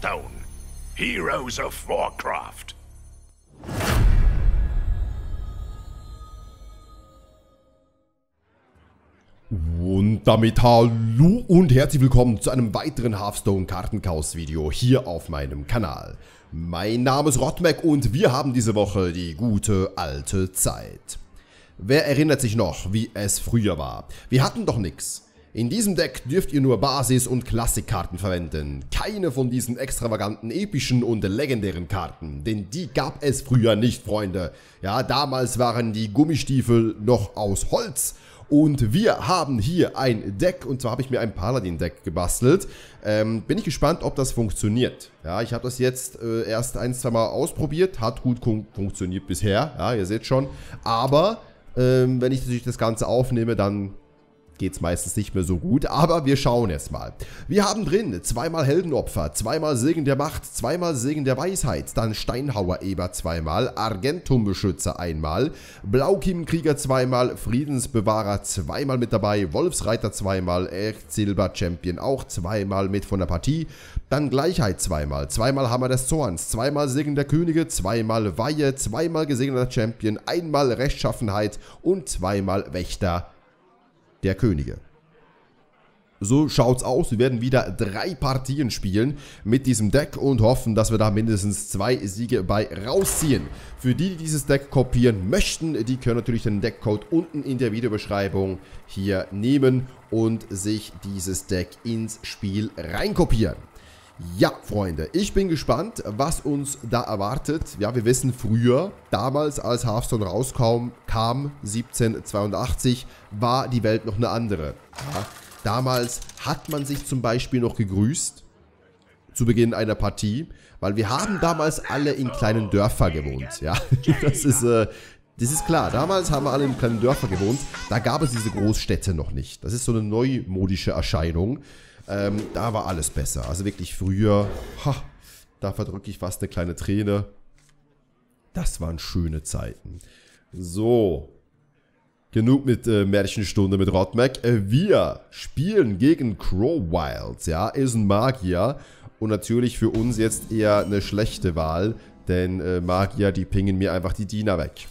Hearthstone, Heroes of Warcraft. Und damit hallo und herzlich willkommen zu einem weiteren Hearthstone Kartenchaos Video hier auf meinem Kanal. Mein Name ist Rotmac und wir haben diese Woche die gute alte Zeit. Wer erinnert sich noch, wie es früher war? Wir hatten doch nix. In diesem Deck dürft ihr nur Basis- und Klassikkarten verwenden. Keine von diesen extravaganten, epischen und legendären Karten. Denn die gab es früher nicht, Freunde. Ja, damals waren die Gummistiefel noch aus Holz und wir haben hier ein Deck, und zwar habe ich mir ein Paladin-Deck gebastelt. Ähm, bin ich gespannt, ob das funktioniert. Ja, ich habe das jetzt äh, erst ein, zwei Mal ausprobiert. Hat gut funktioniert bisher. Ja, ihr seht schon. Aber ähm, wenn ich natürlich das Ganze aufnehme, dann geht es meistens nicht mehr so gut, aber wir schauen jetzt mal. Wir haben drin zweimal Heldenopfer, zweimal Segen der Macht, zweimal Segen der Weisheit, dann Steinhauer Eber zweimal, Argentum-Beschützer einmal, Blaukiemenkrieger zweimal, Friedensbewahrer zweimal mit dabei, Wolfsreiter zweimal, Erzsilber-Champion auch zweimal mit von der Partie, dann Gleichheit zweimal, zweimal Hammer des Zorns, zweimal Segen der Könige, zweimal Weihe, zweimal gesegneter Champion, einmal Rechtschaffenheit und zweimal Wächter der Könige. So schaut's aus. Wir werden wieder drei Partien spielen mit diesem Deck und hoffen, dass wir da mindestens zwei Siege bei rausziehen. Für die, die dieses Deck kopieren möchten, die können natürlich den Deckcode unten in der Videobeschreibung hier nehmen und sich dieses Deck ins Spiel reinkopieren. Ja, Freunde, ich bin gespannt, was uns da erwartet. Ja, wir wissen früher, damals als Hearthstone rauskam, kam 1782, war die Welt noch eine andere. Ja, damals hat man sich zum Beispiel noch gegrüßt, zu Beginn einer Partie, weil wir haben damals alle in kleinen Dörfern gewohnt. Ja, das ist... Äh, das ist klar, damals haben wir alle in kleinen Dörfern gewohnt, da gab es diese Großstädte noch nicht. Das ist so eine neumodische Erscheinung. Ähm, da war alles besser. Also wirklich früher, ha, da verdrücke ich fast eine kleine Träne. Das waren schöne Zeiten. So. Genug mit äh, Märchenstunde mit Rotmac. Äh, wir spielen gegen Crow Wilds, ja, ist ein Magier. Und natürlich für uns jetzt eher eine schlechte Wahl, denn äh, Magier, die pingen mir einfach die Diener weg.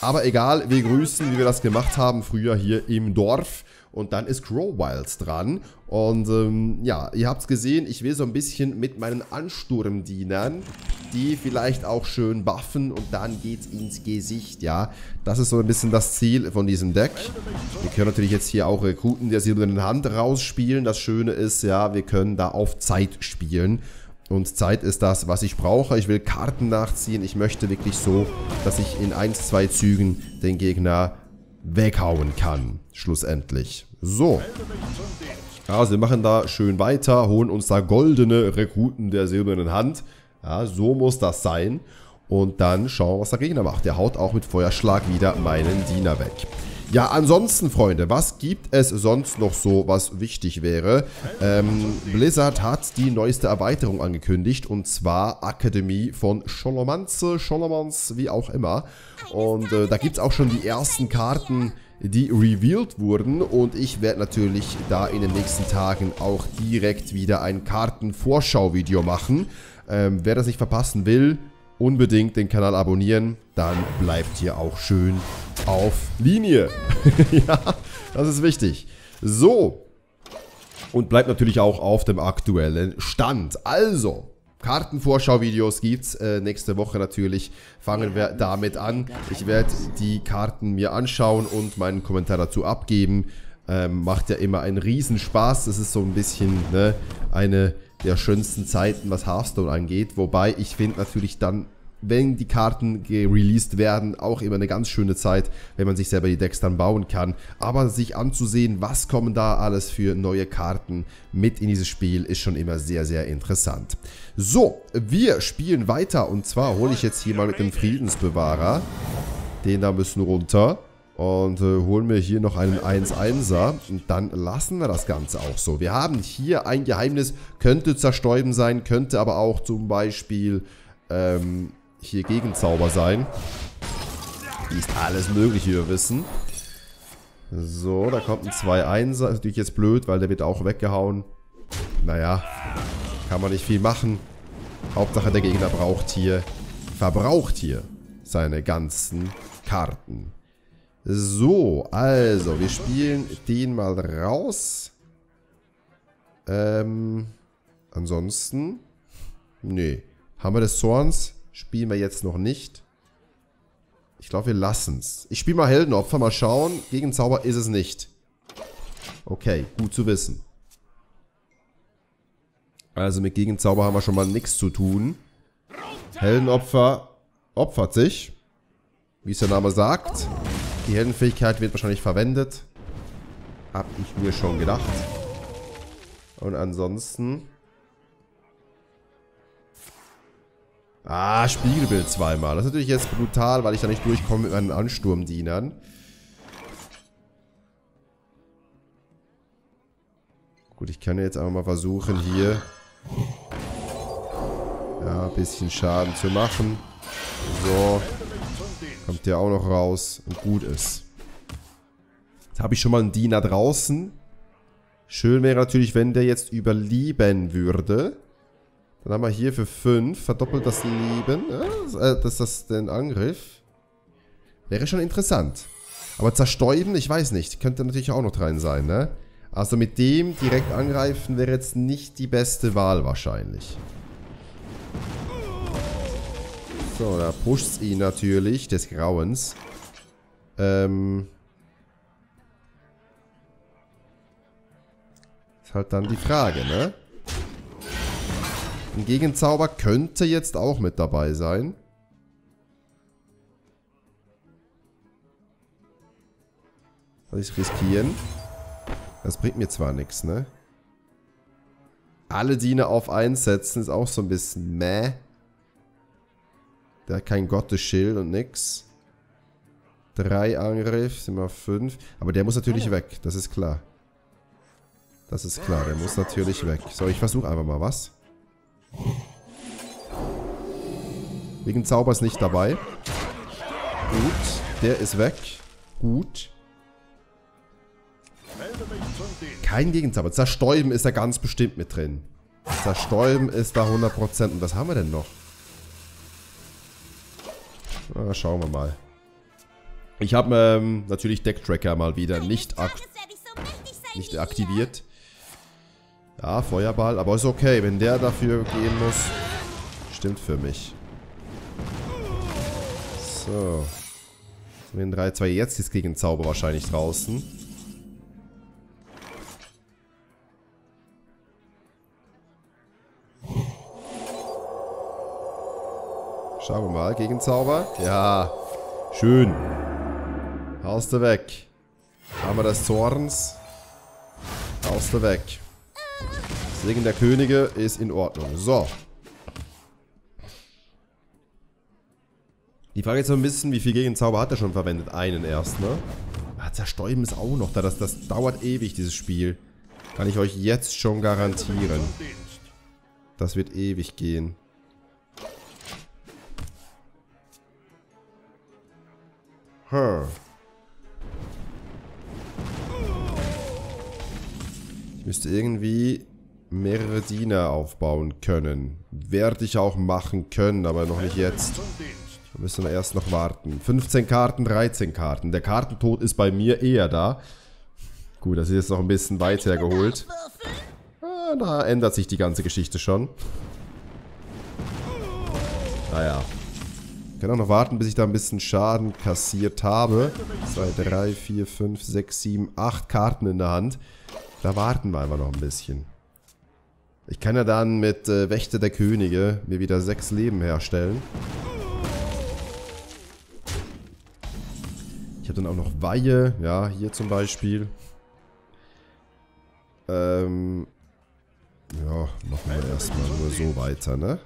Aber egal, wir grüßen, wie wir das gemacht haben früher hier im Dorf. Und dann ist Crow Wilds dran. Und ähm, ja, ihr habt es gesehen, ich will so ein bisschen mit meinen Ansturmdienern, die vielleicht auch schön buffen und dann geht's ins Gesicht, ja. Das ist so ein bisschen das Ziel von diesem Deck. Wir können natürlich jetzt hier auch Rekruten der silbernen Hand rausspielen. Das Schöne ist, ja, wir können da auf Zeit spielen. Und Zeit ist das, was ich brauche. Ich will Karten nachziehen. Ich möchte wirklich so, dass ich in 1, 2 Zügen den Gegner weghauen kann. Schlussendlich. So. Also wir machen da schön weiter, holen uns da goldene Rekruten der silbernen Hand. Ja, so muss das sein. Und dann schauen wir, was der Gegner macht. Der haut auch mit Feuerschlag wieder meinen Diener weg. Ja, ansonsten, Freunde, was gibt es sonst noch so, was wichtig wäre? Ähm, Blizzard hat die neueste Erweiterung angekündigt und zwar Akademie von Scholomanze, Scholomans, wie auch immer. Und äh, da gibt es auch schon die ersten Karten, die revealed wurden und ich werde natürlich da in den nächsten Tagen auch direkt wieder ein Kartenvorschau-Video machen. Ähm, wer das nicht verpassen will, unbedingt den Kanal abonnieren, dann bleibt hier auch schön auf Linie. ja, das ist wichtig. So. Und bleibt natürlich auch auf dem aktuellen Stand. Also, Kartenvorschau-Videos gibt's äh, nächste Woche natürlich. Fangen wir damit an. Ich werde die Karten mir anschauen und meinen Kommentar dazu abgeben. Ähm, macht ja immer einen Riesenspaß. Das ist so ein bisschen ne, eine der schönsten Zeiten, was Hearthstone angeht. Wobei ich finde natürlich dann wenn die Karten released werden, auch immer eine ganz schöne Zeit, wenn man sich selber die Decks dann bauen kann. Aber sich anzusehen, was kommen da alles für neue Karten mit in dieses Spiel, ist schon immer sehr, sehr interessant. So, wir spielen weiter und zwar hole ich jetzt hier mal mit dem Friedensbewahrer. Den da müssen runter. Und äh, holen wir hier noch einen 1-1er und dann lassen wir das Ganze auch so. Wir haben hier ein Geheimnis, könnte zerstäuben sein, könnte aber auch zum Beispiel ähm, hier Gegenzauber sein. Ist alles möglich, wie wir wissen. So, da kommt ein 2-1. Ist natürlich jetzt blöd, weil der wird auch weggehauen. Naja, kann man nicht viel machen. Hauptsache der Gegner braucht hier, verbraucht hier seine ganzen Karten. So, also, wir spielen den mal raus. Ähm, ansonsten, nee. Haben wir des Zorns? Spielen wir jetzt noch nicht. Ich glaube, wir lassen es. Ich spiele mal Heldenopfer, mal schauen. Gegen Zauber ist es nicht. Okay, gut zu wissen. Also mit Gegenzauber haben wir schon mal nichts zu tun. Heldenopfer opfert sich. Wie es der Name sagt. Die Heldenfähigkeit wird wahrscheinlich verwendet. Hab ich mir schon gedacht. Und ansonsten... Ah, Spiegelbild zweimal. Das ist natürlich jetzt brutal, weil ich da nicht durchkomme mit meinen Ansturmdienern. Gut, ich kann jetzt einfach mal versuchen, hier ja, ein bisschen Schaden zu machen. So. Kommt der auch noch raus und gut ist. Jetzt habe ich schon mal einen Diener draußen. Schön wäre natürlich, wenn der jetzt überleben würde. Dann haben wir hier für 5 verdoppelt das Leben. Ja, das, ist das den Angriff. Wäre schon interessant. Aber zerstäuben, ich weiß nicht. Könnte natürlich auch noch drin sein, ne? Also mit dem direkt angreifen wäre jetzt nicht die beste Wahl wahrscheinlich. So, da pusht ihn natürlich, des Grauens. Ähm. Ist halt dann die Frage, ne? Ein Gegenzauber könnte jetzt auch mit dabei sein. Soll ich riskieren? Das bringt mir zwar nichts, ne? Alle Diener auf 1 setzen ist auch so ein bisschen meh. Der hat kein Gottesschild und nix. Drei Angriff, sind wir auf fünf. Aber der muss natürlich weg, das ist klar. Das ist klar, der muss natürlich weg. So, ich versuche einfach mal was. Wegen Zauber ist nicht dabei. Gut, der ist weg. Gut. Kein Gegenzauber. Zerstäuben ist da ganz bestimmt mit drin. Zerstäuben ist da 100%. Und was haben wir denn noch? Na, schauen wir mal. Ich habe ähm, natürlich Decktracker mal wieder nicht, ak nicht aktiviert. Ja, Feuerball. Aber ist okay, wenn der dafür gehen muss. Stimmt für mich. So. Wir in 3, 2. Jetzt ist gegen Zauber wahrscheinlich draußen. Schauen wir mal. Gegenzauber. Ja. Schön. Haust du weg. Wir das Zorns. Haust du weg. Segen der Könige ist in Ordnung. So. Die Frage ist so ein bisschen, wie viel Gegenzauber hat er schon verwendet? Einen erst, ne? Ah, Zerstäuben ist auch noch da. Das, das dauert ewig, dieses Spiel. Kann ich euch jetzt schon garantieren. Das wird ewig gehen. Hm. Ich müsste irgendwie mehrere Diener aufbauen können. Werde ich auch machen können, aber noch nicht jetzt. Da müssen wir erst noch warten. 15 Karten, 13 Karten. Der Kartentod ist bei mir eher da. Gut, das ist jetzt noch ein bisschen weit hergeholt. Ah, da ändert sich die ganze Geschichte schon. Naja kann auch noch warten, bis ich da ein bisschen Schaden kassiert habe. 2, 3, 4, 5, 6, 7, 8 Karten in der Hand. Da warten wir einfach noch ein bisschen. Ich kann ja dann mit äh, Wächter der Könige mir wieder 6 Leben herstellen. Ich habe dann auch noch Weihe. Ja, hier zum Beispiel. Ähm... Ja, machen wir erstmal nur so weiter, ne?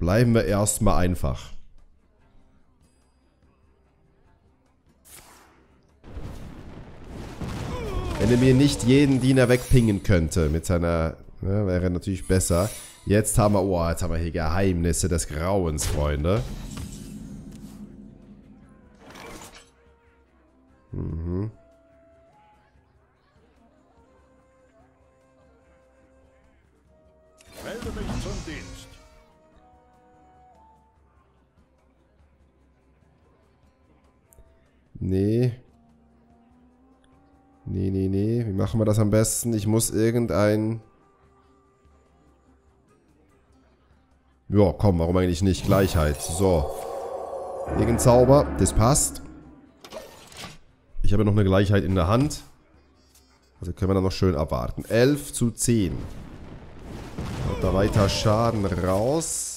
Bleiben wir erstmal einfach. Wenn er mir nicht jeden Diener wegpingen könnte mit seiner... Ne, wäre natürlich besser. Jetzt haben wir... Oh, jetzt haben wir hier Geheimnisse des Grauens, Freunde. Mhm. Melde mich zum Dienst. Nee. Nee, nee, nee. Wie machen wir das am besten? Ich muss irgendein... Ja, komm, warum eigentlich nicht? Gleichheit. So. Irgendein Zauber. Das passt. Ich habe noch eine Gleichheit in der Hand. Also können wir dann noch schön abwarten. 11 zu 10. Und da weiter Schaden raus.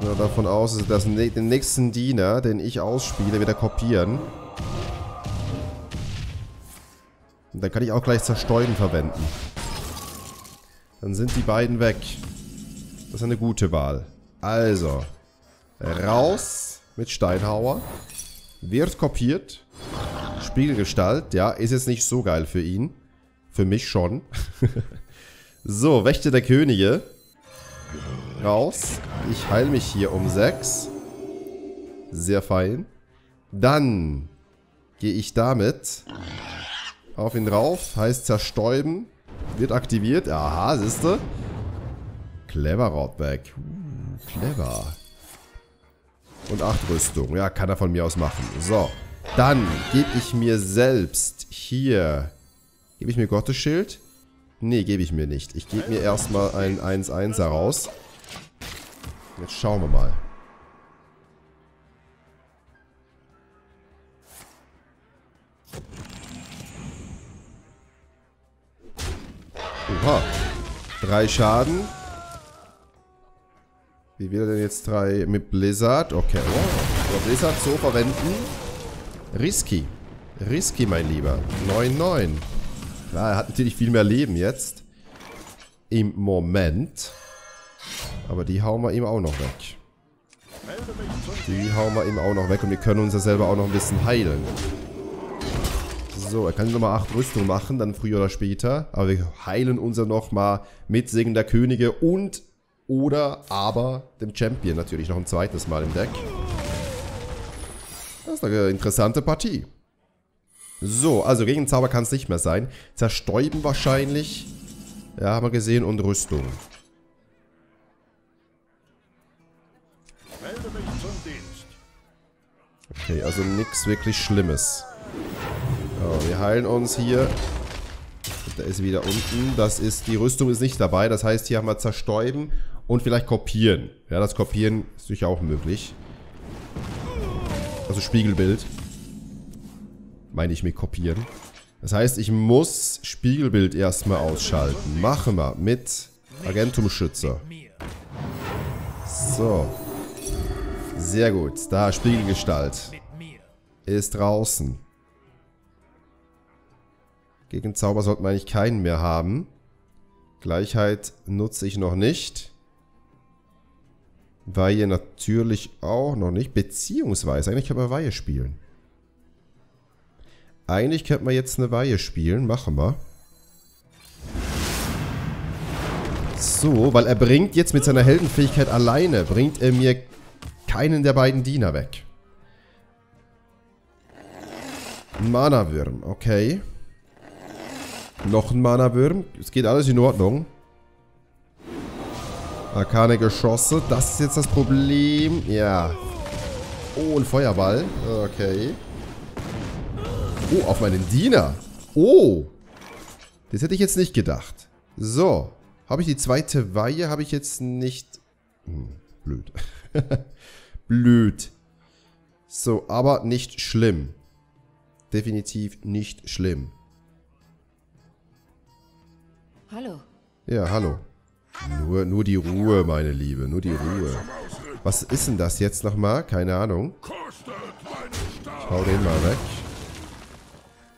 Gehen wir davon aus, dass das den nächsten Diener, den ich ausspiele, wieder kopieren. Und dann kann ich auch gleich Zerstäuben verwenden. Dann sind die beiden weg. Das ist eine gute Wahl. Also. Raus mit Steinhauer. Wird kopiert. Spiegelgestalt. Ja, ist jetzt nicht so geil für ihn. Für mich schon. so, Wächter der Könige. Raus. Ich heile mich hier um 6. Sehr fein. Dann gehe ich damit auf ihn drauf. Heißt zerstäuben. Wird aktiviert. Aha, siehste. Clever, Rotback. Uh, clever. Und 8 Rüstung. Ja, kann er von mir aus machen. So. Dann gebe ich mir selbst hier... Gebe ich mir Gottesschild? Nee, gebe ich mir nicht. Ich gebe mir erstmal ein 1-1er raus. Jetzt schauen wir mal. Oha. Drei Schaden. Wie will er denn jetzt drei mit Blizzard? Okay. Oh. Blizzard so verwenden. Risky. Risky, mein Lieber. 9-9. Klar, er hat natürlich viel mehr Leben jetzt. Im Moment. Aber die hauen wir ihm auch noch weg. Die hauen wir ihm auch noch weg und wir können uns ja selber auch noch ein bisschen heilen. So, er kann nochmal 8 Rüstung machen, dann früher oder später. Aber wir heilen uns ja nochmal mit Segen der Könige und oder aber dem Champion natürlich noch ein zweites Mal im Deck. Das ist eine interessante Partie. So, also gegen Zauber kann es nicht mehr sein. Zerstäuben wahrscheinlich. Ja, haben wir gesehen. Und Rüstung. Okay, also nichts wirklich Schlimmes. So, wir heilen uns hier. Da ist wieder unten. Das ist, die Rüstung ist nicht dabei. Das heißt, hier haben wir Zerstäuben und vielleicht Kopieren. Ja, das Kopieren ist natürlich auch möglich. Also Spiegelbild. Meine ich mit Kopieren. Das heißt, ich muss Spiegelbild erstmal ausschalten. Machen wir mit Agentumschützer. So. Sehr gut. Da, Spiegelgestalt. Ist draußen. Gegen Zauber sollten wir eigentlich keinen mehr haben. Gleichheit nutze ich noch nicht. Weihe natürlich auch noch nicht. Beziehungsweise, eigentlich können wir Weihe spielen. Eigentlich könnte man jetzt eine Weihe spielen. Machen wir. So, weil er bringt jetzt mit seiner Heldenfähigkeit alleine, bringt er mir keinen der beiden Diener weg. Mana-Würm, okay. Noch ein Mana-Würm. Es geht alles in Ordnung. Arkane Geschosse. Das ist jetzt das Problem. Ja. Oh, ein Feuerball. Okay. Oh, auf meinen Diener. Oh. Das hätte ich jetzt nicht gedacht. So. Habe ich die zweite Weihe? Habe ich jetzt nicht... Hm, blöd. blöd. So, aber nicht schlimm. Definitiv nicht schlimm. Hallo. Ja, hallo. Nur, nur die Ruhe, meine Liebe. Nur die Ruhe. Was ist denn das jetzt nochmal? Keine Ahnung. Ich hau den mal weg.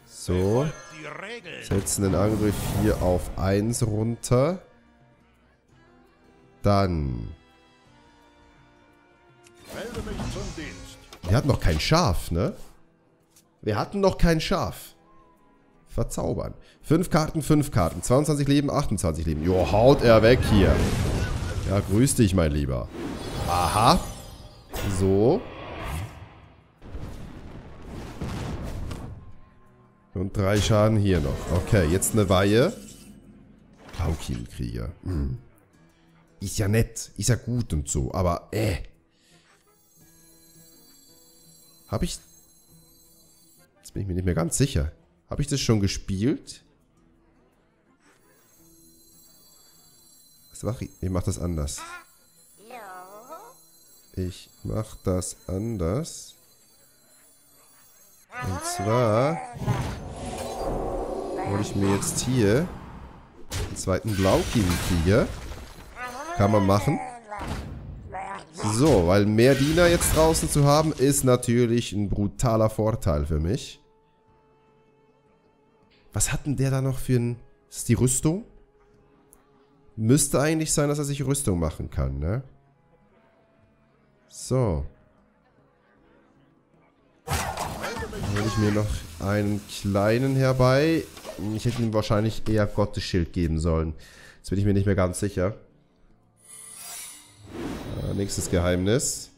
So. Setzen den Angriff hier auf 1 runter. Dann. Wir hatten noch kein Schaf, ne? Wir hatten noch kein Schaf. Verzaubern. 5 Karten, 5 Karten. 22 Leben, 28 Leben. Jo, haut er weg hier. Ja, grüß dich, mein Lieber. Aha. So. Und drei Schaden hier noch. Okay, jetzt eine Weihe. Blaukiemenkrieger. Hm. Ist ja nett, ist ja gut und so, aber äh. Habe ich... Jetzt bin ich mir nicht mehr ganz sicher. Habe ich das schon gespielt? Was mache ich? Ich mache das anders. Ich mache das anders. Und zwar hole ich mir jetzt hier den zweiten Blaukiemenkrieger. Kann man machen. So, weil mehr Diener jetzt draußen zu haben, ist natürlich ein brutaler Vorteil für mich. Was hat denn der da noch für ein... Ist die Rüstung? Müsste eigentlich sein, dass er sich Rüstung machen kann, ne? So. hole ich mir noch einen kleinen herbei. Ich hätte ihm wahrscheinlich eher Gottesschild geben sollen. Jetzt bin ich mir nicht mehr ganz sicher. Nächstes Geheimnis.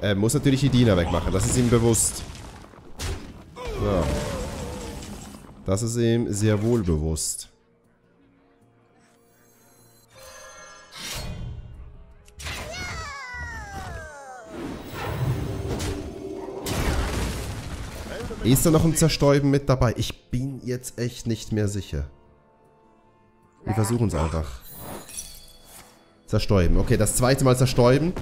Er muss natürlich die Diener wegmachen. Das ist ihm bewusst. So. Das ist ihm sehr wohl bewusst. Ist da noch ein Zerstäuben mit dabei? Ich bin jetzt echt nicht mehr sicher. Wir versuchen es einfach. Zerstäuben. Okay, das zweite Mal zerstäuben.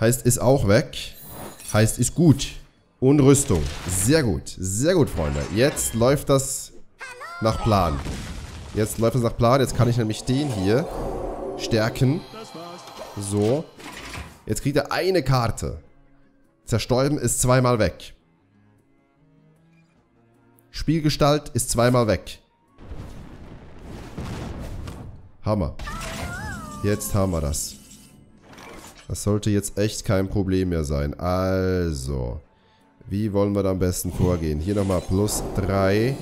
Heißt, ist auch weg. Heißt, ist gut. Und Rüstung. Sehr gut. Sehr gut, Freunde. Jetzt läuft das nach Plan. Jetzt läuft das nach Plan. Jetzt kann ich nämlich den hier stärken. So. Jetzt kriegt er eine Karte. Zerstäuben ist zweimal weg. Spielgestalt ist zweimal weg. Hammer. Jetzt haben wir das. Das sollte jetzt echt kein Problem mehr sein. Also. Wie wollen wir da am besten vorgehen? Hier nochmal plus 3.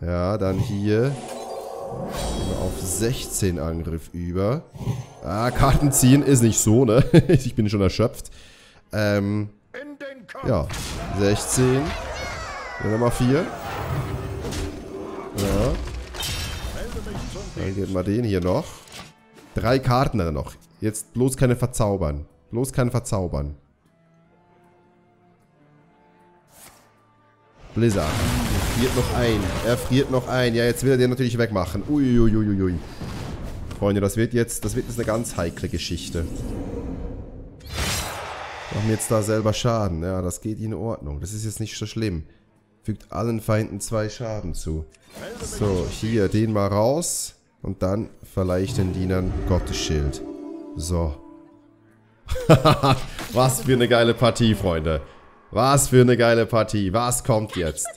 Ja, dann hier. Auf 16 Angriff über. Ah, Karten ziehen ist nicht so, ne? ich bin schon erschöpft. Ähm, ja, 16. Dann nochmal 4. Ja. Dann geht mal den hier noch. Drei Karten dann noch. Jetzt bloß keine verzaubern. Bloß kein verzaubern. Blizzard. Er friert noch ein. Er friert noch ein. Ja, jetzt will er den natürlich wegmachen. Uiuiuiui. Freunde, das wird jetzt, das wird jetzt eine ganz heikle Geschichte. Machen jetzt da selber Schaden. Ja, das geht in Ordnung. Das ist jetzt nicht so schlimm. Fügt allen Feinden zwei Schaden zu. So, hier, den mal raus. Und dann ich den Dienern Gottes Schild. So. Was für eine geile Partie, Freunde. Was für eine geile Partie. Was kommt jetzt?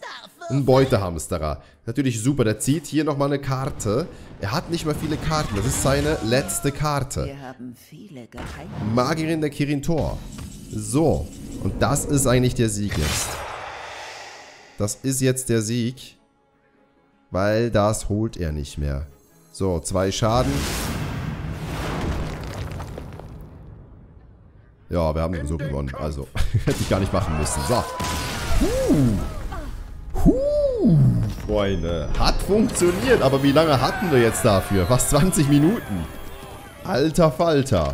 Ein Beutehamsterer. Natürlich super. Der zieht hier nochmal eine Karte. Er hat nicht mehr viele Karten. Das ist seine letzte Karte. Magierin der Kirin Tor. So, und das ist eigentlich der Sieg jetzt. Das ist jetzt der Sieg, weil das holt er nicht mehr. So, zwei Schaden. Ja, wir haben so gewonnen. Also, hätte ich gar nicht machen müssen. So. Huh. Huh. Freunde. Hat funktioniert. Aber wie lange hatten wir jetzt dafür? Fast 20 Minuten. Alter Falter.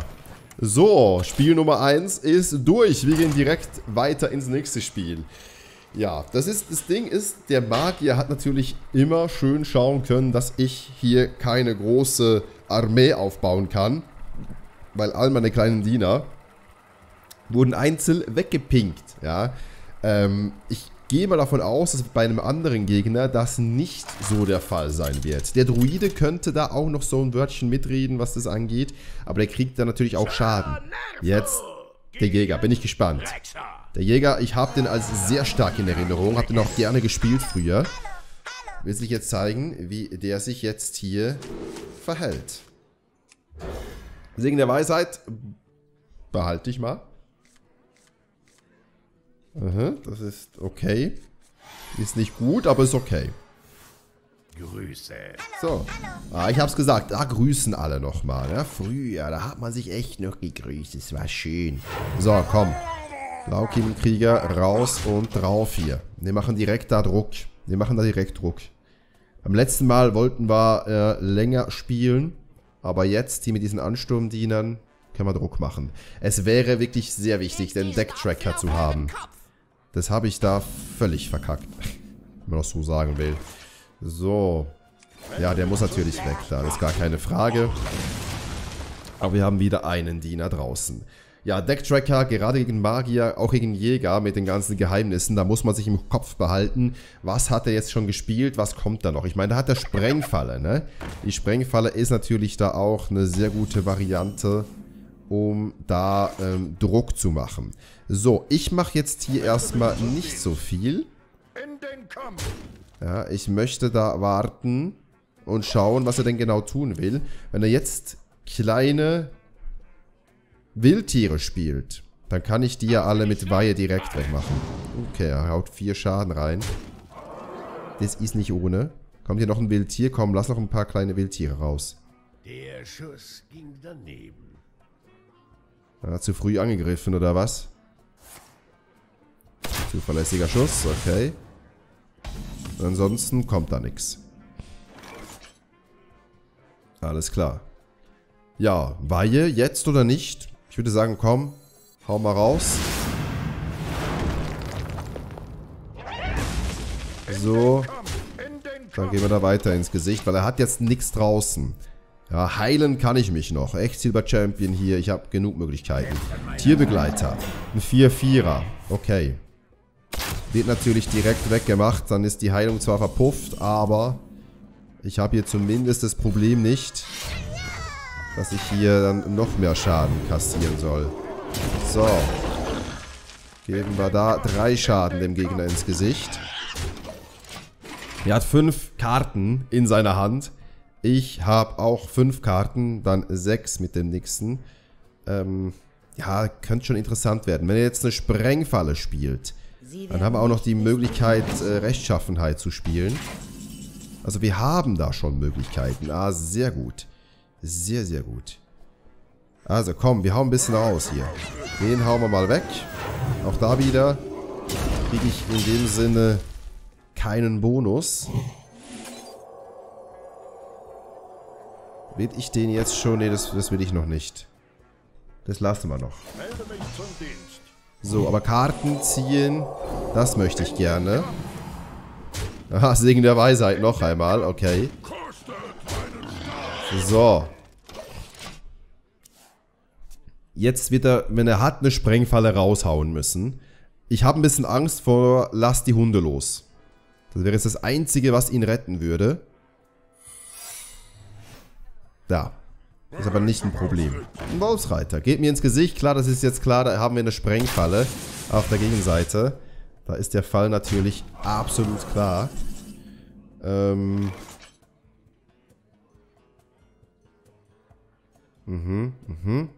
So, Spiel Nummer 1 ist durch. Wir gehen direkt weiter ins nächste Spiel. Ja, das ist das Ding ist, der Magier hat natürlich immer schön schauen können, dass ich hier keine große Armee aufbauen kann. Weil all meine kleinen Diener wurden einzeln weggepinkt. Ja, ähm, ich gehe mal davon aus, dass bei einem anderen Gegner das nicht so der Fall sein wird. Der Druide könnte da auch noch so ein Wörtchen mitreden, was das angeht. Aber der kriegt dann natürlich auch Schaden. Jetzt der Jäger, bin ich gespannt. Der Jäger, ich habe den als sehr stark in Erinnerung, habe den auch gerne gespielt früher. Will sich jetzt zeigen, wie der sich jetzt hier verhält. Segen der Weisheit behalte ich mal. Aha, das ist okay. Ist nicht gut, aber ist okay. Grüße. So. Ah, ich hab's gesagt. Da grüßen alle nochmal. Ne? Früher, da hat man sich echt noch gegrüßt. Es war schön. So, komm. Blaukiemenkrieger raus und drauf hier. Wir machen direkt da Druck. Wir machen da direkt Druck. Beim letzten Mal wollten wir äh, länger spielen, aber jetzt hier mit diesen Ansturmdienern können wir Druck machen. Es wäre wirklich sehr wichtig, den Decktracker zu haben. Das habe ich da völlig verkackt. Wenn man das so sagen will. So. Ja, der muss natürlich weg, da ist gar keine Frage. Aber wir haben wieder einen Diener draußen. Ja, Decktracker, gerade gegen Magier, auch gegen Jäger mit den ganzen Geheimnissen, da muss man sich im Kopf behalten, was hat er jetzt schon gespielt, was kommt da noch. Ich meine, da hat er Sprengfalle, ne? Die Sprengfalle ist natürlich da auch eine sehr gute Variante, um da ähm, Druck zu machen. So, ich mache jetzt hier erstmal nicht so viel. Ja, ich möchte da warten und schauen, was er denn genau tun will. Wenn er jetzt kleine Wildtiere spielt, dann kann ich die ja alle mit Weihe direkt wegmachen. Okay, er haut vier Schaden rein. Das ist nicht ohne. Kommt hier noch ein Wildtier? Komm, lass noch ein paar kleine Wildtiere raus. Der Schuss ging daneben. Ja, zu früh angegriffen, oder was? Zuverlässiger Schuss, okay. Ansonsten kommt da nichts. Alles klar. Ja, Weihe jetzt oder nicht? Ich würde sagen, komm, hau mal raus. So. Dann gehen wir da weiter ins Gesicht, weil er hat jetzt nichts draußen. Ja, heilen kann ich mich noch. Echt Silber Champion hier. Ich habe genug Möglichkeiten. Tierbegleiter. Ein 4-4er. Okay. Wird natürlich direkt weggemacht. Dann ist die Heilung zwar verpufft, aber ich habe hier zumindest das Problem nicht, dass ich hier dann noch mehr Schaden kassieren soll. So. Geben wir da drei Schaden dem Gegner ins Gesicht. Er hat fünf Karten in seiner Hand. Ich habe auch fünf Karten, dann sechs mit dem nächsten. Ähm, ja, könnte schon interessant werden. Wenn er jetzt eine Sprengfalle spielt, dann haben wir auch noch die Möglichkeit, äh, Rechtschaffenheit zu spielen. Also wir haben da schon Möglichkeiten. Ah, sehr gut. Sehr, sehr gut. Also komm, wir hauen ein bisschen raus hier. Den hauen wir mal weg. Auch da wieder kriege ich in dem Sinne keinen Bonus. Will ich den jetzt schon? Ne, das, das will ich noch nicht. Das lassen wir noch. So, aber Karten ziehen, das möchte ich gerne. Aha, Segen der Weisheit noch einmal, okay. So. Jetzt wird er, wenn er hat, eine Sprengfalle raushauen müssen. Ich habe ein bisschen Angst vor, lass die Hunde los. Das wäre jetzt das Einzige, was ihn retten würde. Da. Ist aber nicht ein Problem. Ein Wolfsreiter. Geht mir ins Gesicht. Klar, das ist jetzt klar. Da haben wir eine Sprengfalle auf der Gegenseite. Da ist der Fall natürlich absolut klar. Ähm. Mhm, mhm.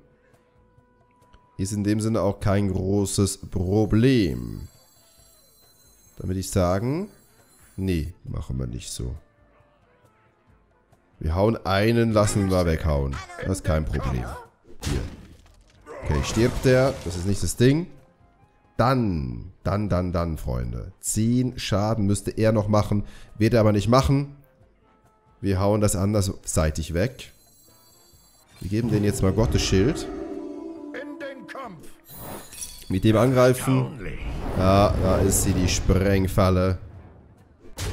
Ist in dem Sinne auch kein großes Problem. Würde ich sagen, nee, machen wir nicht so. Wir hauen einen, lassen wir weghauen. Das ist kein Problem. Hier. Okay, stirbt der. Das ist nicht das Ding. Dann, dann, dann, dann, Freunde. 10 Schaden müsste er noch machen. Wird er aber nicht machen. Wir hauen das andersseitig weg. Wir geben den jetzt mal Gottes Schild. Mit dem angreifen. Ja, da ist sie, die Sprengfalle.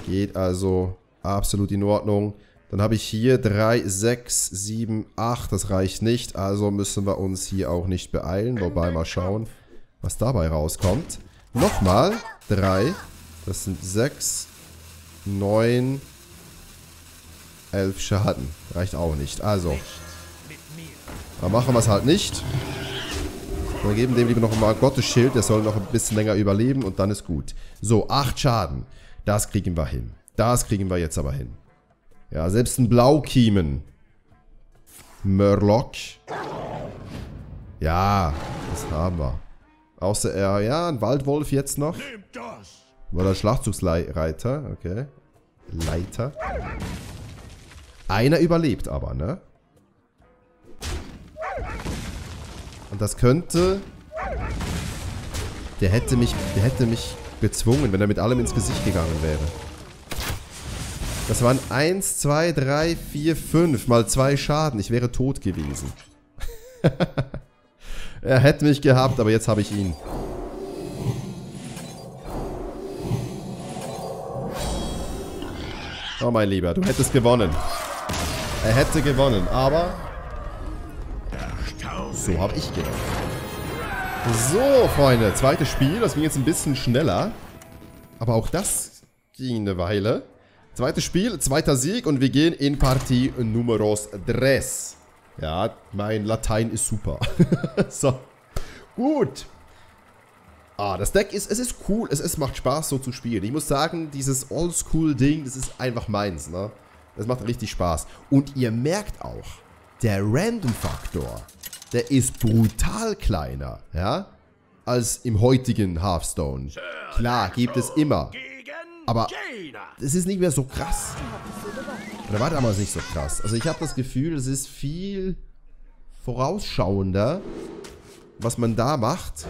Geht also absolut in Ordnung. Dann habe ich hier 3, 6, 7, 8. Das reicht nicht. Also müssen wir uns hier auch nicht beeilen. Wobei, mal schauen, was dabei rauskommt. Nochmal 3. Das sind 6, 9, 11 Schaden. Reicht auch nicht. Also, dann machen wir es halt nicht. Wir geben dem lieber noch mal Gottes Schild. Der soll noch ein bisschen länger überleben und dann ist gut. So, 8 Schaden. Das kriegen wir hin. Das kriegen wir jetzt aber hin. Ja, selbst ein Blaukiemen. Murloc. Ja, das haben wir. Außer er, ja, ein Waldwolf jetzt noch. Oder Schlachtzugsreiter, okay. Leiter. Einer überlebt aber, ne? Und das könnte... Der hätte mich, der hätte mich gezwungen, wenn er mit allem ins Gesicht gegangen wäre. Das waren 1, 2, 3, 4, 5 mal 2 Schaden. Ich wäre tot gewesen. er hätte mich gehabt, aber jetzt habe ich ihn. Oh mein Lieber, du hättest gewonnen. Er hätte gewonnen, aber... So habe ich gewonnen. So, Freunde, zweites Spiel. Das ging jetzt ein bisschen schneller. Aber auch das ging eine Weile. Zweites Spiel, zweiter Sieg und wir gehen in Partie Numeros 3. Ja, mein Latein ist super. so, gut. Ah, das Deck ist, es ist cool, es, es macht Spaß so zu spielen. Ich muss sagen, dieses Oldschool-Ding, das ist einfach meins, ne? Das macht richtig Spaß. Und ihr merkt auch, der Random-Faktor, der ist brutal kleiner, ja? Als im heutigen Hearthstone. Klar, gibt es immer. Aber es ist nicht mehr so krass. Oder war damals nicht so krass. Also ich habe das Gefühl, es ist viel vorausschauender, was man da macht,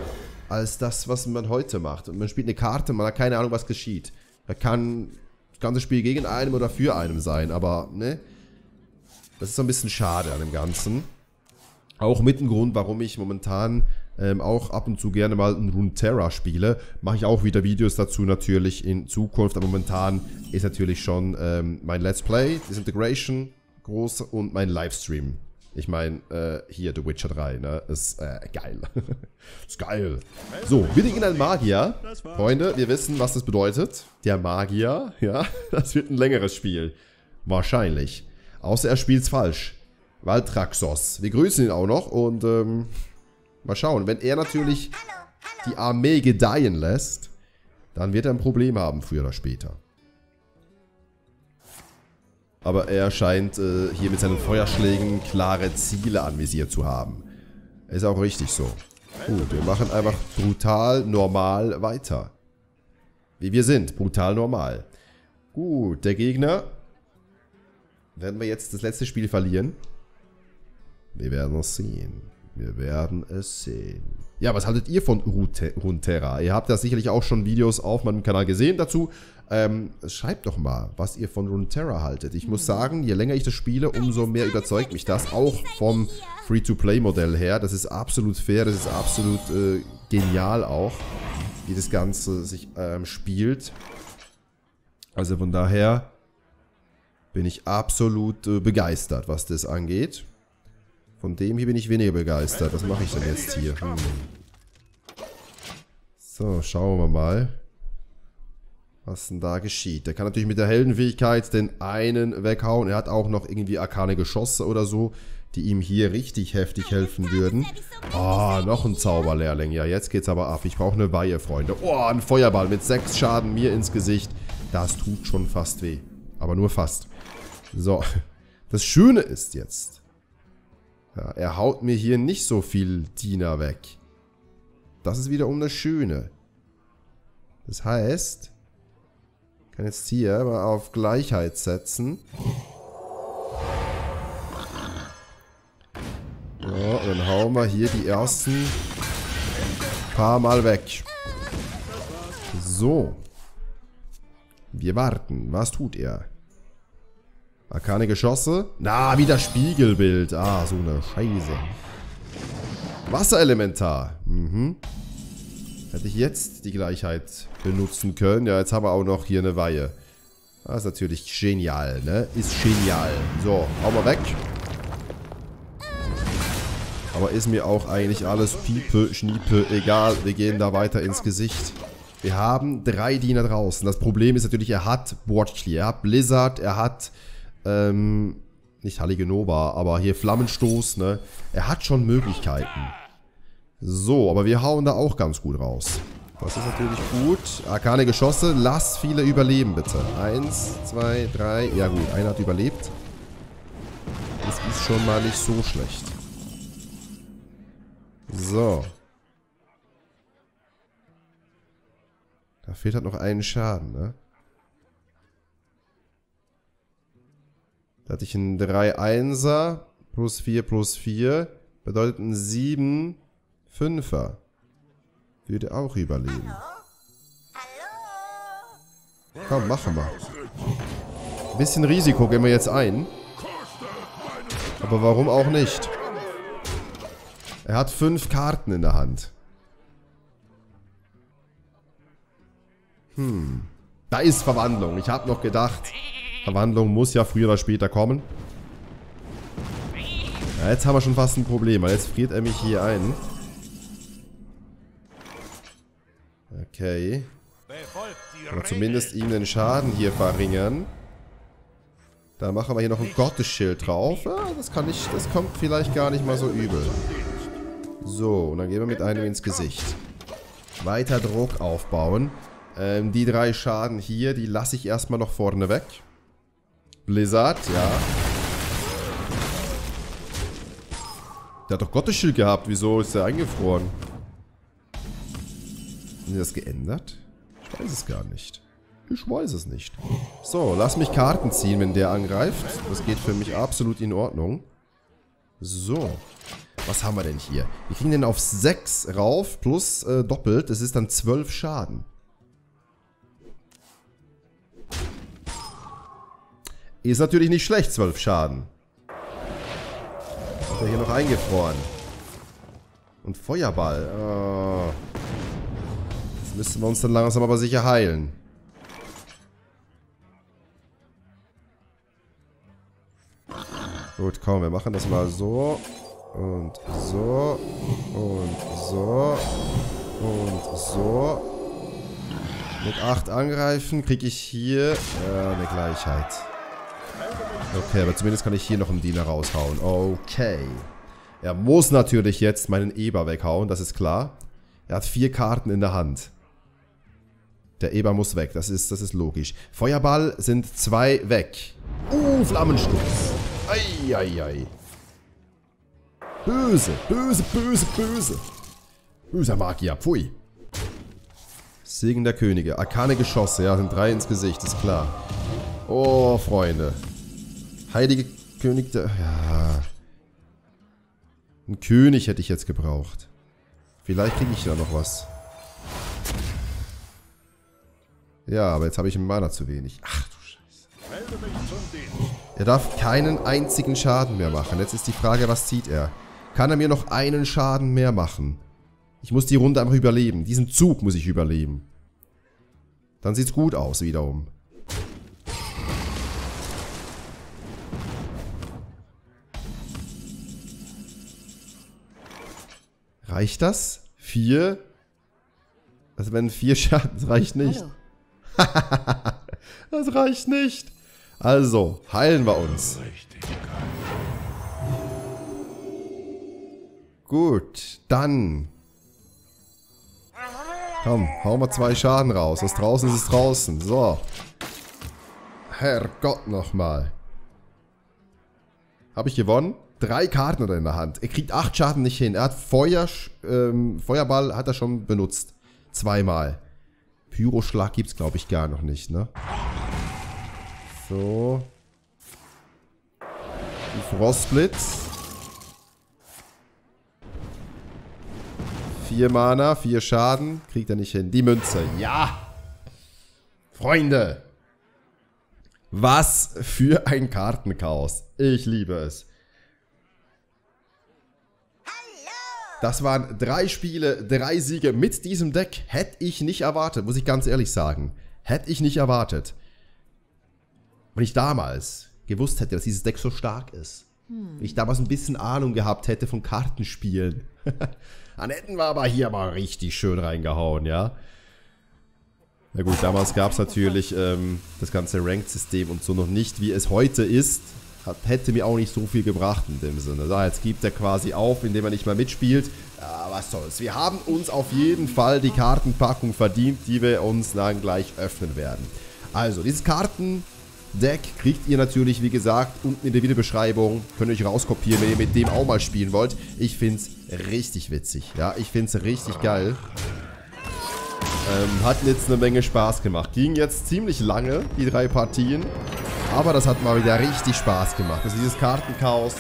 als das, was man heute macht. Und man spielt eine Karte, man hat keine Ahnung, was geschieht. Da kann das ganze Spiel gegen einen oder für einen sein, aber, ne? Das ist so ein bisschen schade an dem Ganzen. Auch mit dem Grund, warum ich momentan ähm, auch ab und zu gerne mal ein Runeterra spiele. Mache ich auch wieder Videos dazu natürlich in Zukunft, aber momentan ist natürlich schon ähm, mein Let's Play, Disintegration groß und mein Livestream ich meine, äh, hier The Witcher 3, ne? Ist äh, geil. ist geil. So, wir gegen einen Magier. Freunde, wir wissen, was das bedeutet. Der Magier, ja. Das wird ein längeres Spiel. Wahrscheinlich. Außer er spielt's falsch. Valtraxos. Wir grüßen ihn auch noch und ähm, mal schauen. Wenn er natürlich die Armee gedeihen lässt, dann wird er ein Problem haben, früher oder später. Aber er scheint äh, hier mit seinen Feuerschlägen klare Ziele anvisiert zu haben. Ist auch richtig so. Gut, wir machen einfach brutal normal weiter. Wie wir sind, brutal normal. Gut, der Gegner. Werden wir jetzt das letzte Spiel verlieren? Wir werden es sehen. Wir werden es sehen. Ja, was haltet ihr von Runeterra? Ihr habt ja sicherlich auch schon Videos auf meinem Kanal gesehen dazu. Ähm, schreibt doch mal, was ihr von Runeterra haltet. Ich muss sagen, je länger ich das spiele, umso mehr überzeugt mich das. Auch vom Free-to-Play-Modell her. Das ist absolut fair, das ist absolut äh, genial auch, wie das Ganze sich ähm, spielt. Also von daher bin ich absolut äh, begeistert, was das angeht. Von dem hier bin ich weniger begeistert. Was mache ich denn jetzt hier? Hm. So, schauen wir mal, was denn da geschieht. Der kann natürlich mit der Heldenfähigkeit den einen weghauen. Er hat auch noch irgendwie arkane Geschosse oder so, die ihm hier richtig heftig helfen würden. Oh, noch ein Zauberlehrling. Ja, jetzt geht's aber ab. Ich brauche eine Weihe, Freunde. Oh, ein Feuerball mit sechs Schaden mir ins Gesicht. Das tut schon fast weh. Aber nur fast. So. Das Schöne ist jetzt, ja, er haut mir hier nicht so viel Diener weg. Das ist wiederum das Schöne. Das heißt, ich kann jetzt hier mal auf Gleichheit setzen. So, und dann hauen wir hier die ersten paar Mal weg. So. Wir warten. Was tut er? Arkane Geschosse. Na, wieder Spiegelbild. Ah, so eine Scheiße. Wasserelementar. Mhm. Hätte ich jetzt die Gleichheit benutzen können. Ja, jetzt haben wir auch noch hier eine Weihe. Das ist natürlich genial, ne? Ist genial. So, hauen wir weg. Aber ist mir auch eigentlich alles Piepe, Schniepe, egal. Wir gehen da weiter ins Gesicht. Wir haben drei Diener draußen. Das Problem ist natürlich, er hat Watchly, er hat Blizzard, er hat ähm, nicht Heilige Nova, aber hier Flammenstoß, ne? Er hat schon Möglichkeiten. So, aber wir hauen da auch ganz gut raus. Das ist natürlich gut. Arkane Geschosse, lass viele überleben, bitte. Eins, zwei, drei. Ja gut, einer hat überlebt. Das ist schon mal nicht so schlecht. So. Da fehlt halt noch ein Schaden, ne? Da hatte ich einen 3-1er plus 4 plus 4. Bedeutet ein 7 5er. Würde auch überleben. Komm, machen wir. Ein bisschen Risiko gehen wir jetzt ein. Aber warum auch nicht? Er hat fünf Karten in der Hand. Hm. Da ist Verwandlung. Ich habe noch gedacht, Verwandlung muss ja früher oder später kommen. Ja, jetzt haben wir schon fast ein Problem, weil jetzt friert er mich hier ein. Okay. Aber zumindest ihm den Schaden hier verringern. Da machen wir hier noch ein Gottesschild drauf. Ja, das kann ich, das kommt vielleicht gar nicht mal so übel. So, und dann gehen wir mit einem ins Gesicht. Weiter Druck aufbauen. Ähm, die drei Schaden hier, die lasse ich erstmal noch vorne weg. Blizzard, ja. Der hat doch Gottesschild gehabt. Wieso ist der eingefroren? Haben die das geändert? Ich weiß es gar nicht. Ich weiß es nicht. So, lass mich Karten ziehen, wenn der angreift. Das geht für mich absolut in Ordnung. So. Was haben wir denn hier? Wir kriegen den auf 6 rauf, plus äh, doppelt. Das ist dann 12 Schaden. Ist natürlich nicht schlecht, 12 Schaden. Hat er hier noch eingefroren. Und Feuerball. Oh. Jetzt müssen wir uns dann langsam aber sicher heilen. Gut, komm, wir machen das mal so. Und so. Und so. Und so. Mit 8 angreifen kriege ich hier äh, eine Gleichheit. Okay, aber zumindest kann ich hier noch einen Diener raushauen. Okay. Er muss natürlich jetzt meinen Eber weghauen, das ist klar. Er hat vier Karten in der Hand. Der Eber muss weg, das ist, das ist logisch. Feuerball sind zwei weg. Uh, Flammenstoß. Eieiei. Böse, böse, böse, böse. Böser Magier, pfui. Segen der Könige. Arkane Geschosse, ja, sind drei ins Gesicht, ist klar. Oh, Freunde. Heilige König der... Ja. Ein König hätte ich jetzt gebraucht. Vielleicht kriege ich da noch was. Ja, aber jetzt habe ich einen Mana zu wenig. Ach du Scheiße. Er darf keinen einzigen Schaden mehr machen. Jetzt ist die Frage, was zieht er? Kann er mir noch einen Schaden mehr machen? Ich muss die Runde einfach überleben. Diesen Zug muss ich überleben. Dann sieht's gut aus wiederum. Reicht das? Vier? Also wenn vier Schaden, das reicht nicht. das reicht nicht. Also, heilen wir uns. Gut, dann. Komm, hauen wir zwei Schaden raus. Was draußen ist, ist draußen. So. Herrgott nochmal. Habe ich gewonnen? Drei Karten in der Hand. Er kriegt acht Schaden nicht hin. Er hat Feuer, ähm, Feuerball hat er schon benutzt. Zweimal. Pyroschlag gibt es, glaube ich, gar noch nicht, ne? So. Frostblitz. Vier Mana, vier Schaden. Kriegt er nicht hin. Die Münze. Ja! Freunde! Was für ein Kartenchaos. Ich liebe es. Das waren drei Spiele, drei Siege mit diesem Deck. Hätte ich nicht erwartet, muss ich ganz ehrlich sagen. Hätte ich nicht erwartet. Wenn ich damals gewusst hätte, dass dieses Deck so stark ist. Hm. Wenn ich damals ein bisschen Ahnung gehabt hätte von Kartenspielen. Dann hätten wir aber hier mal richtig schön reingehauen, ja. Na gut, damals gab es natürlich ähm, das ganze Ranked-System und so noch nicht, wie es heute ist hat, hätte mir auch nicht so viel gebracht in dem Sinne. So, jetzt gibt er quasi auf, indem er nicht mehr mitspielt. Ja, was soll's. Wir haben uns auf jeden Fall die Kartenpackung verdient, die wir uns dann gleich öffnen werden. Also, dieses Kartendeck kriegt ihr natürlich, wie gesagt, unten in der Videobeschreibung. Könnt ihr euch rauskopieren, wenn ihr mit dem auch mal spielen wollt. Ich finde es richtig witzig. Ja, ich finde es richtig geil. Ähm, hat jetzt eine Menge Spaß gemacht. Ging jetzt ziemlich lange, die drei Partien. Aber das hat mal wieder richtig Spaß gemacht. Also dieses Kartenchaos.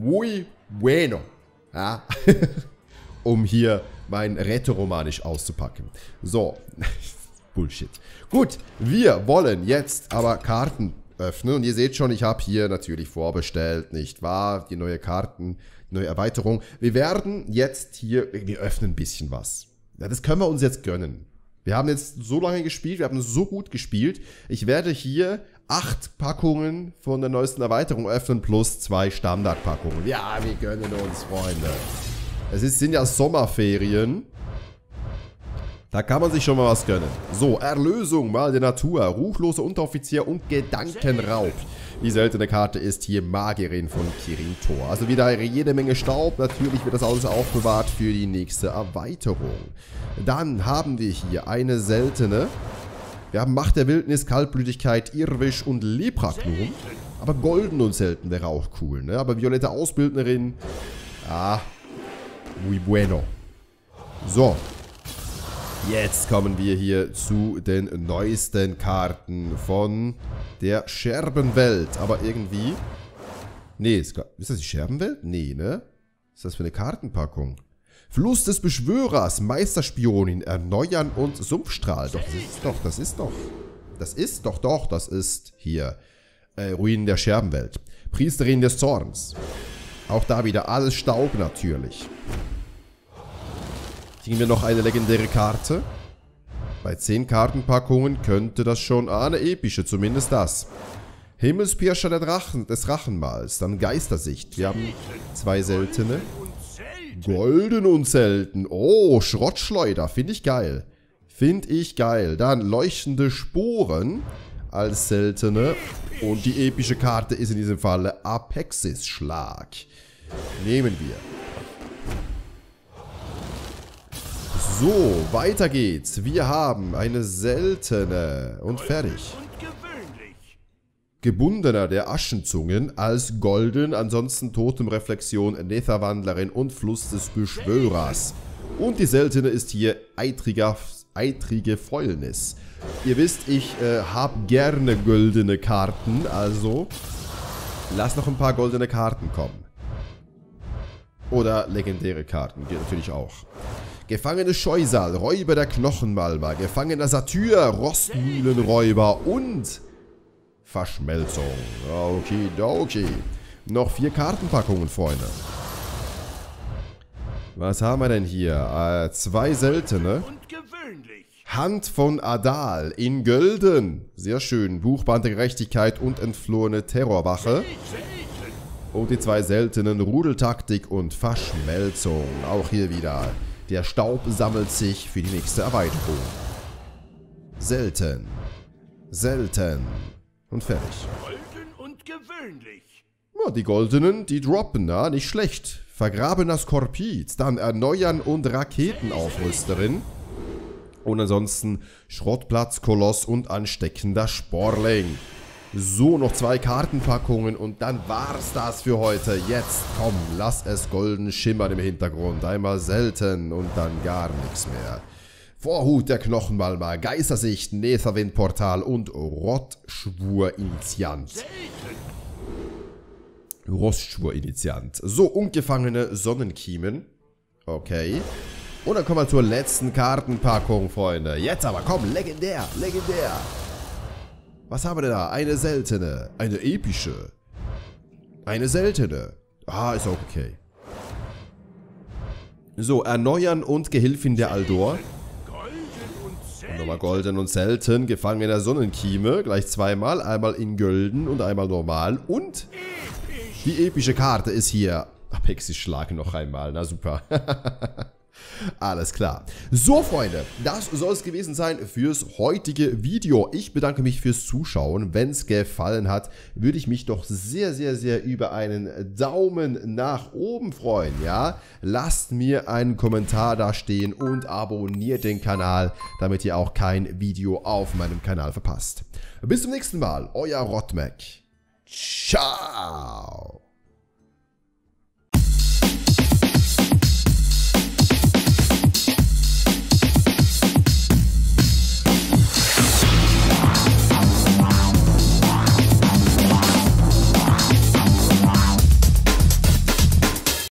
Muy bueno. Ja. um hier mein Rätoromanisch auszupacken. So. Bullshit. Gut, wir wollen jetzt aber Karten öffnen. Und ihr seht schon, ich habe hier natürlich vorbestellt, nicht wahr? Die neue Karten, neue Erweiterung. Wir werden jetzt hier, wir öffnen ein bisschen was. Ja, das können wir uns jetzt gönnen. Wir haben jetzt so lange gespielt, wir haben so gut gespielt. Ich werde hier acht Packungen von der neuesten Erweiterung öffnen plus zwei Standardpackungen. Ja, wir gönnen uns, Freunde. Es ist, sind ja Sommerferien. Da kann man sich schon mal was gönnen. So, Erlösung, mal der Natur, ruchloser Unteroffizier und Gedankenraub. Die seltene Karte ist hier Magierin von Kirin Also wieder jede Menge Staub. Natürlich wird das alles aufbewahrt für die nächste Erweiterung. Dann haben wir hier eine seltene. Wir haben Macht der Wildnis, Kaltblütigkeit, Irrwisch und Lepraknum. Aber golden und selten wäre auch cool, ne? Aber violette Ausbildnerin. Ah. Muy bueno. So, Jetzt kommen wir hier zu den neuesten Karten von der Scherbenwelt. Aber irgendwie... Nee, ist das die Scherbenwelt? Nee, ne? Was ist das für eine Kartenpackung? Fluss des Beschwörers, Meisterspionin, Erneuern und Sumpfstrahl. Doch, das ist doch, das ist doch. Das ist doch, doch, das ist hier. Äh, Ruinen der Scherbenwelt. Priesterin des Zorns. Auch da wieder alles Staub natürlich. Kriegen wir noch eine legendäre Karte? Bei 10 Kartenpackungen könnte das schon... Ah, eine epische, zumindest das. Himmelspirscher der Drachen, des Drachenmals. Dann Geistersicht. Wir haben zwei seltene. Golden und selten. Oh, Schrottschleuder. Finde ich geil. Finde ich geil. Dann leuchtende Sporen als seltene. Und die epische Karte ist in diesem Falle Apexis-Schlag. Nehmen wir. So, weiter geht's. Wir haben eine seltene und fertig. Gebundener der Aschenzungen als golden, ansonsten Totemreflexion, Netherwandlerin und Fluss des Beschwörers. Und die seltene ist hier eitriger, eitrige Fäulnis. Ihr wisst, ich äh, habe gerne goldene Karten, also lass noch ein paar goldene Karten kommen. Oder legendäre Karten, geht natürlich auch. Gefangene Scheusal, Räuber der Knochenmalmer, Gefangener Satyr, Rostmühlenräuber und Verschmelzung. Okay, okay. Noch vier Kartenpackungen, Freunde. Was haben wir denn hier? Äh, zwei seltene. Hand von Adal in Gölden. Sehr schön. Buchband der Gerechtigkeit und entflohene Terrorwache. Und die zwei seltenen Rudeltaktik und Verschmelzung. Auch hier wieder. Der Staub sammelt sich für die nächste Erweiterung. Selten. Selten. Und fertig. Golden und gewöhnlich. Ja, die goldenen, die droppen, na, nicht schlecht. Vergrabener Skorpit, dann Erneuern und Raketenaufrüsterin. Und ansonsten Schrottplatz, Koloss und ansteckender Sporling. So, noch zwei Kartenpackungen und dann war's das für heute. Jetzt, komm, lass es golden schimmern im Hintergrund. Einmal selten und dann gar nichts mehr. Vorhut der Knochenmalmer, Geistersicht, Netherwind-Portal und Rottschwur-Initiant. Rostschwur-Initiant. So, ungefangene Sonnenkiemen. Okay. Und dann kommen wir zur letzten Kartenpackung, Freunde. Jetzt aber, komm, legendär, legendär. Was haben wir denn da? Eine seltene. Eine epische. Eine seltene. Ah, ist auch okay. So, erneuern und Gehilfin der Aldor. Nochmal golden und selten. Gefangen in der Sonnenkieme. Gleich zweimal. Einmal in Gölden und einmal normal. Und die epische Karte ist hier. Apexis Schlag noch einmal. Na super. Alles klar. So, Freunde, das soll es gewesen sein fürs heutige Video. Ich bedanke mich fürs Zuschauen. Wenn es gefallen hat, würde ich mich doch sehr, sehr, sehr über einen Daumen nach oben freuen, ja? Lasst mir einen Kommentar da stehen und abonniert den Kanal, damit ihr auch kein Video auf meinem Kanal verpasst. Bis zum nächsten Mal, euer Rotmac. Ciao!